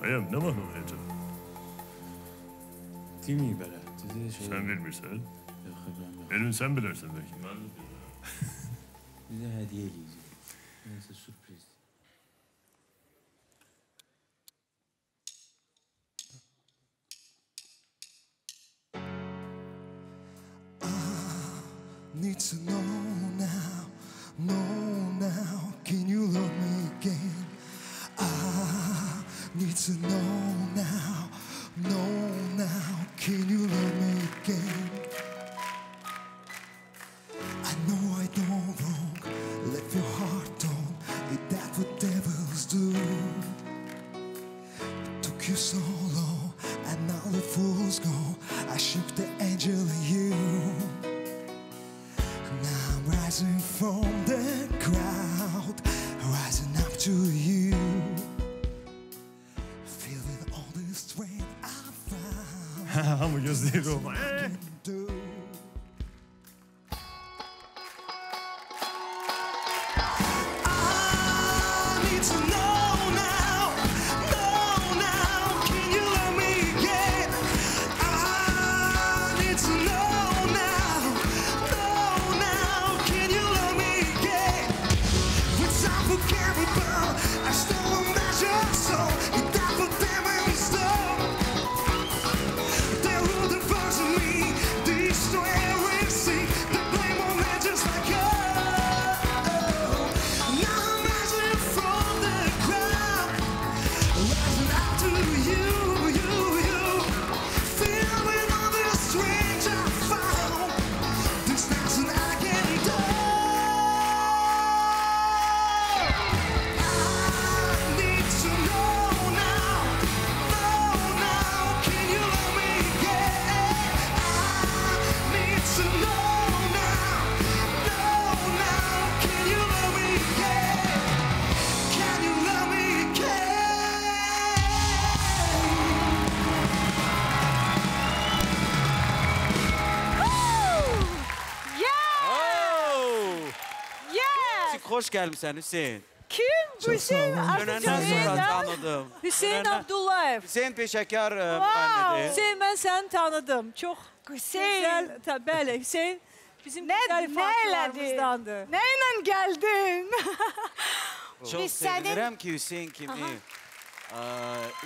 Hayır ne mahrumiyeti? Kim iyi böyle? Dedi şey... Sen bilmirsen. Yok yok. Elin sen bilirsin belki. Ben de Bir de hediye eleyeceğim. Neyse sürpriz. need to know now. Know to know Ama gözleri o. Hoş gelmişsin Hüseyin. Kim? Hüseyin Dönenden sonra Hüseyin, tanıdım. Hüseyin Dönenden- Abdullayev. Hüseyin Peşəkar e, müğənnidir. Hüseyin ben seni tanıdım. Çok Hüseyin. güzel. Bəli Hüseyin bizim Ne, güzel ne elədin? ifaçılarımızdandı. Neyle geldin? Çox Biz sevinirəm ki, Hüseyin kimi e,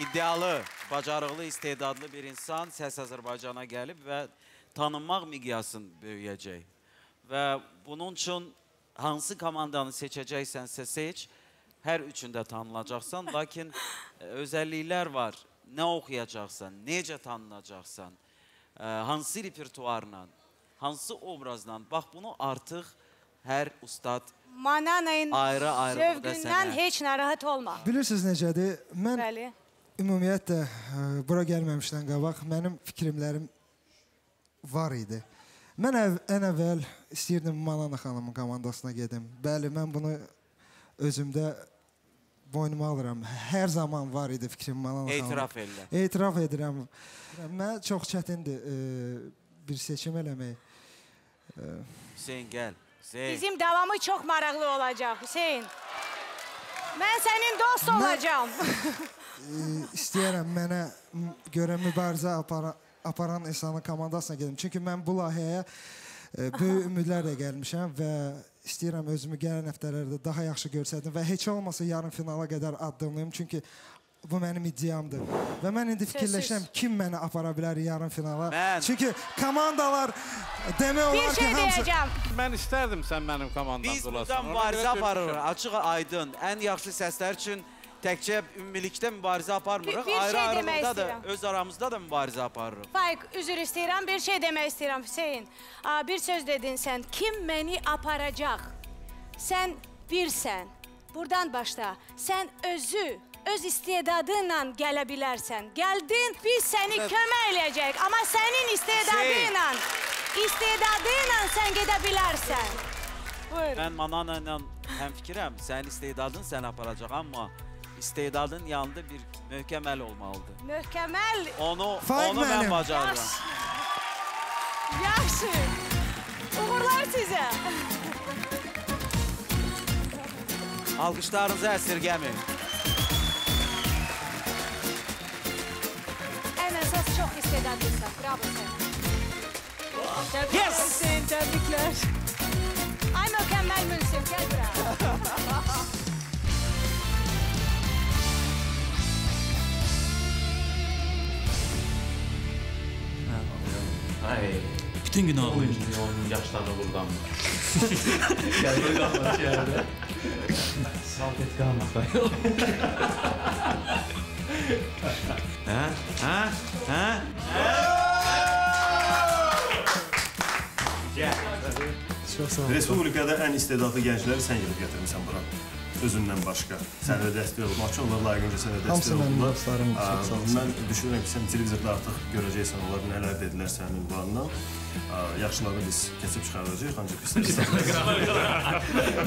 iddialı, bacarıqlı, istedadlı bir insan Səs Azərbaycana gəlib və tanınmaq miqyasın böyüyəcək. Və bunun üçün hansı komandanı seçəcəksənsə seç, hər üçündə tanınacaqsan, lakin e, özəlliklər var. Nə oxuyacaqsan, necə tanınacaqsan, e, hansı repertuarla, hansı obrazla. Bax bunu artıq hər ustad Mananayın zövqündən heç narahat olma. Bilirsiniz necədir? Mən Bəli. ümumiyyətlə ə, bura gəlməmişdən qabaq mənim fikrimlərim var idi. Mən əv ən əvvəl istəyirdim Manana xanımın komandasına gedim. Bəli, mən bunu özümdə boynuma alıram. Hər zaman var idi fikrim Manana xanım. etiraf edirlər. Etiraf edirəm. Mən çox çətindir ə, bir seçim eləmək. Hüseyin gəl. Hüseyin. Bizim davamı çok maraqlı olacak Hüseyin. Ben senin dost olacağım. Ə, istəyirəm mənə görə mübarizə apara, aparan insanın komandasına gedim. Çünki mən bu layihəyə ə, böyük ümidlərlə gəlmişəm və istəyirəm özümü gələn həftələrdə daha yaxşı göstərdim və heç olmasa yarım finala qədər addımlayım. Çünki bu mənim iddiamdır. Və mən indi fikirləşirəm kim məni apara bilər yarım finala. Mən. Çünki komandalar demək Bir olar ki, şey hamısı diyeceğim. Mən istərdim sən mənim komandamda Biz olasan. buradan Ona mübarizə aparırıq. Açıq, aydın. Ən yaxşı səslər üçün təkcə ümumilikdə mübarizə aparmırıq. Bir- bir şey Ayrı demək ayrılıqda da istəyirəm. öz aramızda da mübarizə aparırıq. Faik üzr istəyirəm, bir şey demək istəyirəm Hüseyin. Bir söz dedin sən, kim məni aparacaq? Sən birsən. Buradan başla. Sən özü öz istedadınla gələ bilərsən. Gəldin, biz səni kömək eləyəcək, amma sənin istedadınla, istedadınla sən gedə bilərsən. Buyur. Mən Manana ilə həmfikirəm. Sənin istedadın səni aparacaq, amma istedadın yanında bir mükemmel olmalıdır. Mükemmel. Onu, onu ben bacardım. Yaş. Yaxşı. Uğurlar size. Alkışlarınızı esirgemeyin. En esas çok istedadlısın. Bravo sen. Yes. Hüseyin, tebrikler. Ay mükemmel Mülsüm, gel buraya. Bütün gün ağlayın. 12 onun yaşlarına buradan mı? yani böyle kalmak şehirde. Saltet kalmak yok. ha? Ha? Ha? Gel. Çok sağ olun. Respublikada en istedatlı gençleri sen gelip getirmişsin Burak. Özündən başqa. Sənə dəstək olmaq üçün onlar layiqincə sənə dəstək Hamısı mənim oldular. Mən düşünürəm ki, sən televizorda artıq görəcəksən onlar nələr dedilər sənin ünvanından. Yaxşıları biz keçib çıxardacağıq, ancaq pisləri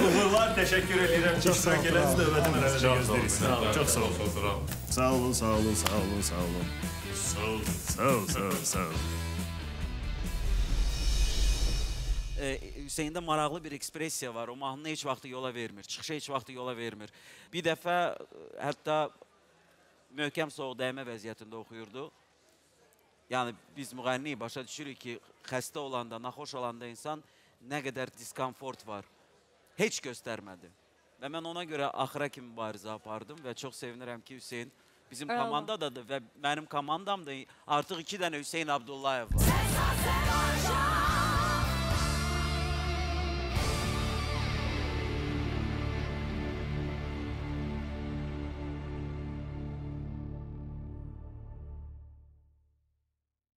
Uğurlar, təşəkkür edirəm ki, iştirak elədiniz. Növbəti mərhələdə gözləyirik. Çox sağ olun. Sağ olun, sağ olun, sağ olun, sağ olun. Sağ olun, sağ ol, sağ ol, sağ ol. e, Hüseyndə maraqlı bir ekspresiya var. O mahnını heç vaxt yola vermir. Çıxışı heç vaxt yola vermir. Bir dəfə e, hətta möhkəm soğuq dəymə vəziyyətində oxuyurdu. Yəni biz müğənni başa düşürük ki, xəstə olanda, naxoş olanda insan nə qədər diskomfort var. Heç göstərmədi. Və mən ona görə axıra kimi mübarizə apardım və çox sevinirəm ki, Hüseyn bizim komandadadır və mənim komandamda artıq iki dənə Hüseyn Abdullayev var.